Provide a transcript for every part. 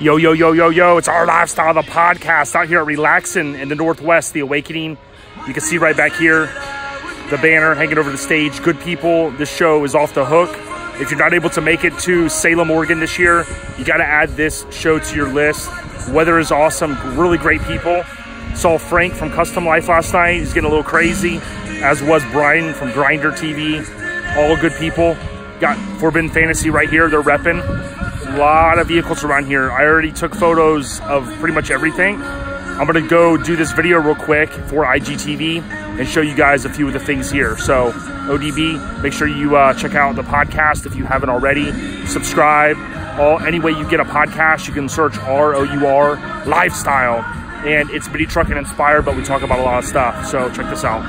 Yo, yo, yo, yo, yo, it's our lifestyle, the podcast out here at Relaxin' in the Northwest, The Awakening. You can see right back here the banner hanging over the stage. Good people. This show is off the hook. If you're not able to make it to Salem, Oregon this year, you got to add this show to your list. Weather is awesome, really great people. Saw Frank from Custom Life last night. He's getting a little crazy, as was Brian from Grinder TV. All good people. Got Forbidden Fantasy right here. They're repping lot of vehicles around here. I already took photos of pretty much everything. I'm gonna go do this video real quick for IGTV and show you guys a few of the things here. So ODB, make sure you uh, check out the podcast if you haven't already. Subscribe. All any way you get a podcast, you can search R O U R Lifestyle, and it's Mini Truckin' Inspired, but we talk about a lot of stuff. So check this out.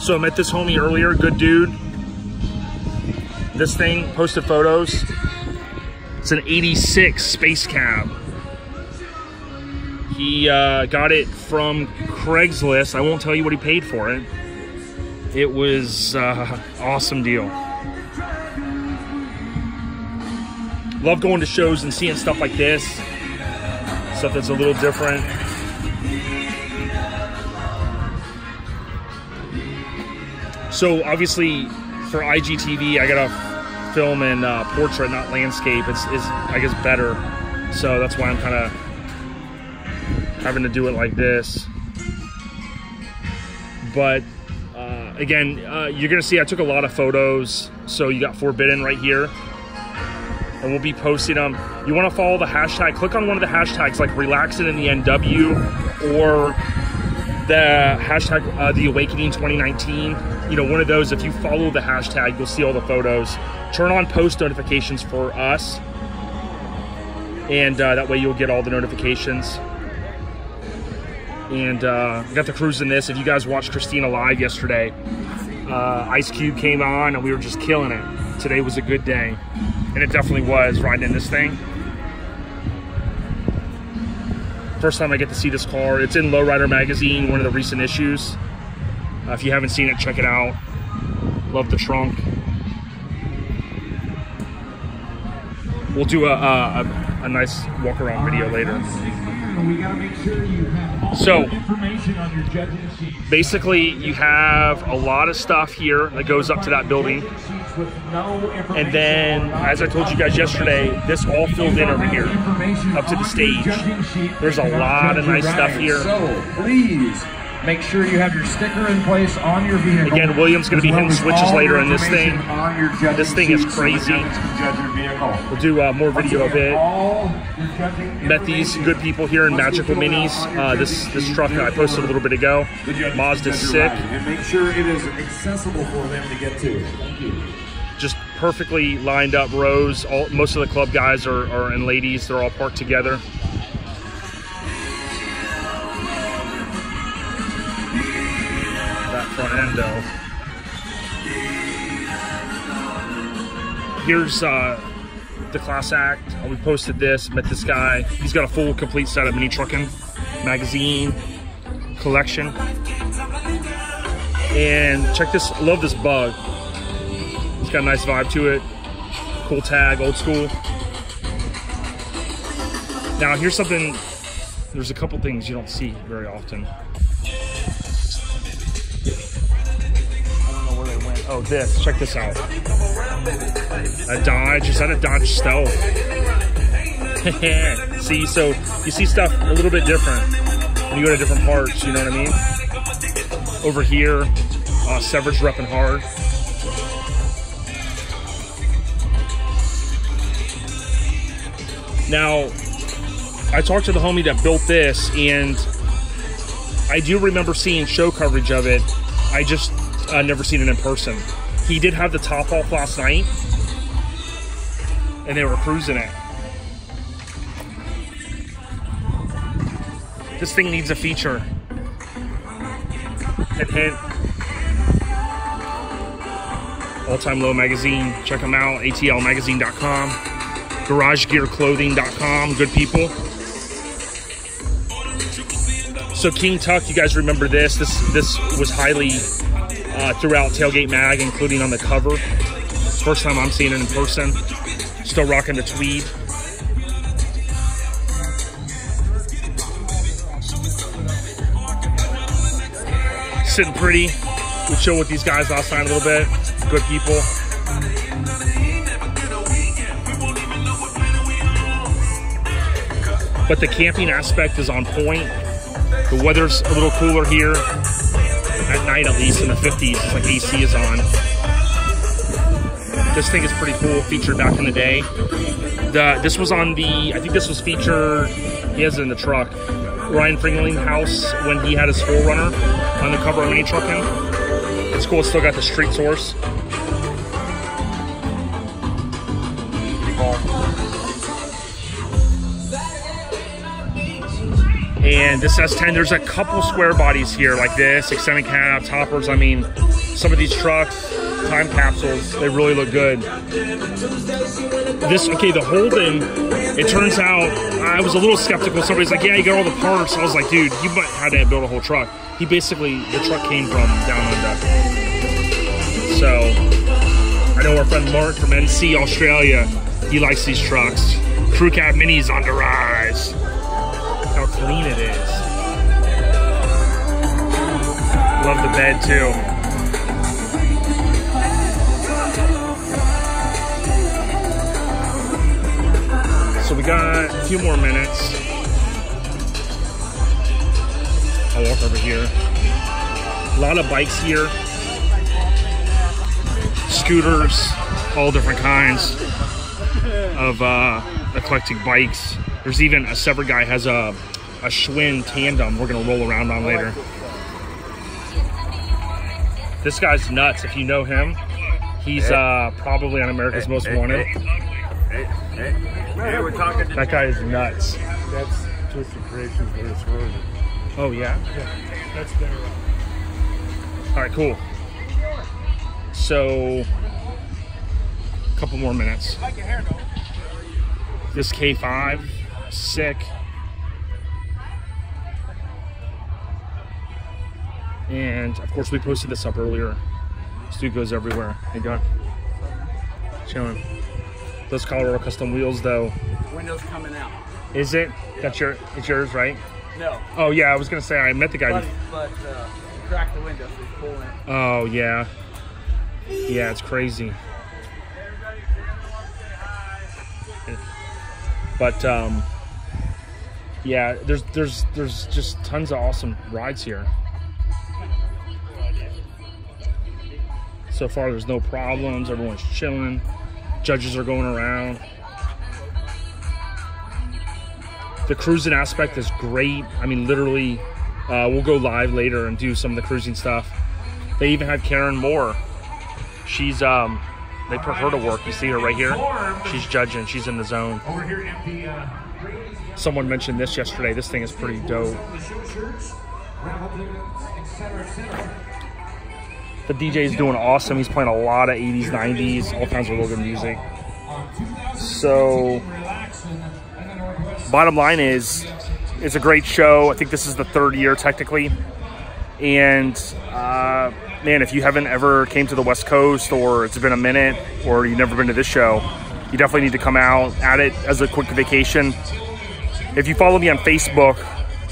So I met this homie earlier, good dude this thing, posted photos. It's an 86 Space Cab. He uh, got it from Craigslist. I won't tell you what he paid for it. It was uh, awesome deal. Love going to shows and seeing stuff like this. Stuff that's a little different. So obviously for IGTV, I gotta film in uh, portrait, not landscape. It's is I guess better, so that's why I'm kind of having to do it like this. But uh, again, uh, you're gonna see I took a lot of photos. So you got Forbidden right here, and we'll be posting them. You want to follow the hashtag? Click on one of the hashtags like Relaxin' in the NW or the hashtag uh, the awakening 2019 you know one of those if you follow the hashtag you'll see all the photos. Turn on post notifications for us. And uh, that way you'll get all the notifications. And uh, got the cruise in this. If you guys watched christina live yesterday uh, Ice Cube came on and we were just killing it. Today was a good day. And it definitely was riding in this thing first time I get to see this car. It's in Lowrider Magazine, one of the recent issues. Uh, if you haven't seen it, check it out. Love the trunk. We'll do a, a, a nice walk around video later. So, basically, you have a lot of stuff here that goes up to that building. And then, as I told you guys yesterday, this all filled in over here, up to the stage. There's a lot of nice stuff here. So, please Make sure you have your sticker in place on your vehicle. Again, William's going to be hitting switches later in this thing. This thing is crazy. We'll do uh, more video of it. Met these good people here in Magical Minis. Uh, this this truck I posted a little bit ago. Mazda's sick. And make sure it is accessible for them to get to. Just perfectly lined up rows. All, most of the club guys are, are and ladies, they're all parked together. That front endo. Here's uh, the class act. Uh, we posted this, met this guy. He's got a full complete set of Mini Truckin', magazine, collection. And check this, love this bug. Got a nice vibe to it. Cool tag, old school. Now here's something, there's a couple things you don't see very often. I don't know where they went. Oh, this. Check this out. A Dodge. Is that a Dodge Stealth? see, so you see stuff a little bit different when you go to different parts, you know what I mean? Over here, uh, Sever's repping hard. Now, I talked to the homie that built this, and I do remember seeing show coverage of it. I just uh, never seen it in person. He did have the top off last night, and they were cruising it. This thing needs a feature. Hint. All Time Low Magazine. Check them out. ATLMagazine.com garagegearclothing.com. Good people. So King Tuck, you guys remember this? This this was highly uh, throughout Tailgate Mag, including on the cover. First time I'm seeing it in person. Still rocking the tweed. Sitting pretty. We chill with these guys outside a little bit. Good people. But the camping aspect is on point. The weather's a little cooler here. At night, at least in the 50s, it's like AC is on. This thing is pretty cool, featured back in the day. The This was on the, I think this was featured, he has it in the truck, Ryan Fringling house when he had his 4Runner on the cover of Mini Truckin'. It's cool, it's still got the street source. And this S10, there's a couple square bodies here like this, extended cab, toppers. I mean, some of these trucks, time capsules, they really look good. This, okay, the Holden, it turns out, I was a little skeptical. Somebody's like, yeah, you got all the parts. I was like, dude, you might have to build a whole truck. He basically, the truck came from down under. So, I know our friend Mark from NC Australia, he likes these trucks. Crew Cab Minis on the rise. How clean it is. Love the bed too. So we got a few more minutes. I'll walk over here. A lot of bikes here. Scooters, all different kinds of uh, eclectic bikes. There's even a severed guy has a, a Schwinn tandem we're gonna roll around on later. This guy's nuts. If you know him, he's uh, probably on America's Most Wanted. Hey, hey, hey, we're talking to That guy is nuts. That's Twisted Creations, but it's Rogan. Oh yeah. That's their. All right, cool. So, a couple more minutes. This K5, sick. And of course, we posted this up earlier. Dude goes everywhere. Hey, God. Chilling. Those Colorado custom wheels, though. windows coming out. Is it? That's your. It's yours, right? No, Oh yeah, I was gonna say I met the guy. but, but uh, crack the window so we pull in. Oh yeah, yeah, it's crazy. But um, yeah, there's there's there's just tons of awesome rides here. So far, there's no problems. Everyone's chilling. Judges are going around. The cruising aspect is great. I mean, literally, uh, we'll go live later and do some of the cruising stuff. They even had Karen Moore. She's um, they put her to work. You see her right here. She's judging. She's in the zone. Over here the uh, Someone mentioned this yesterday. This thing is pretty dope. the DJ is doing awesome. He's playing a lot of 80s, 90s, all kinds of real good music. So, bottom line is, it's a great show. I think this is the third year technically, and uh, man, if you haven't ever came to the West Coast or it's been a minute or you've never been to this show, you definitely need to come out at it as a quick vacation. If you follow me on Facebook,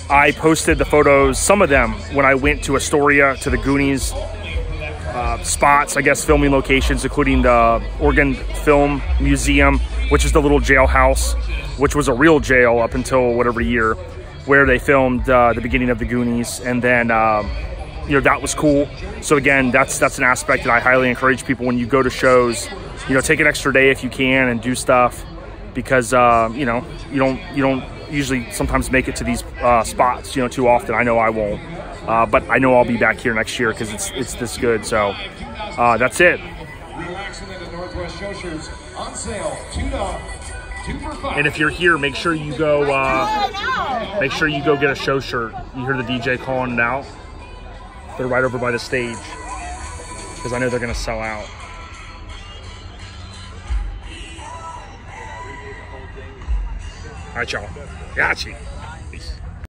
I posted the photos, some of them, when I went to Astoria to the Goonies uh, spots, I guess, filming locations, including the Oregon Film Museum, which is the little jailhouse, which was a real jail up until whatever year, where they filmed uh, the beginning of the Goonies, and then um, you know that was cool. So again, that's that's an aspect that I highly encourage people when you go to shows, you know, take an extra day if you can and do stuff, because uh, you know you don't you don't usually sometimes make it to these uh, spots, you know, too often. I know I won't. Uh, but I know I'll be back here next year because it's it's this good. So uh, that's it. Relaxin' in the Northwest show shirts on sale. Two dollars. Two for five. And if you're here, make sure you go. Uh, make sure you go get a show shirt. You hear the DJ calling it out. They're right over by the stage because I know they're gonna sell out. All right, y'all. Gotcha.